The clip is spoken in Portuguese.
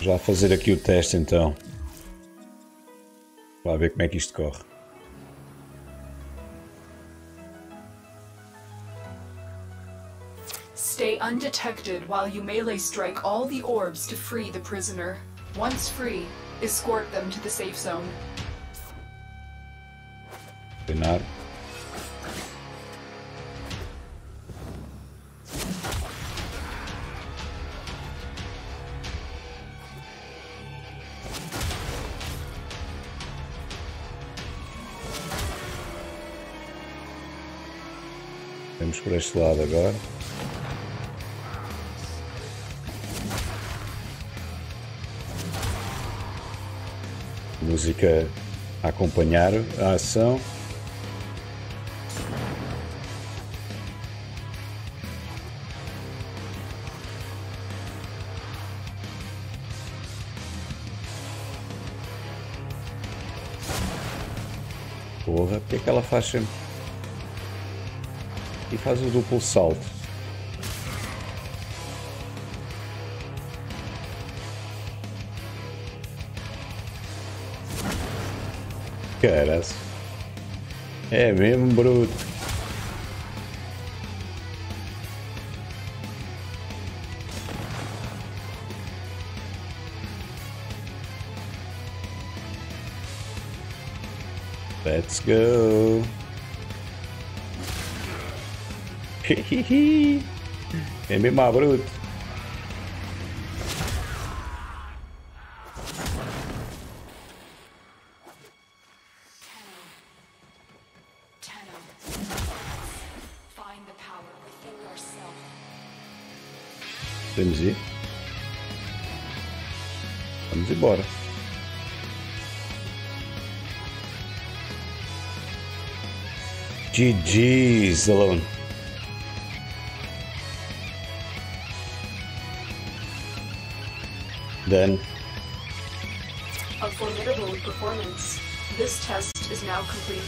Já fazer aqui o teste então. Para ver como é que isto corre. Stay undetected while you melee strike all the orbs to free the prisoner. Once free, escort them to the safe zone. Treinar. Vamos por este lado agora. Música a acompanhar a ação. Porra, porque é que ela faz sempre? E faz o duplo salto. Caras. É mesmo bruto. Let's go. é mesmo bruto. Podemos ir? Vamos embora. GG's alone. Then A formidable performance. This test is now complete.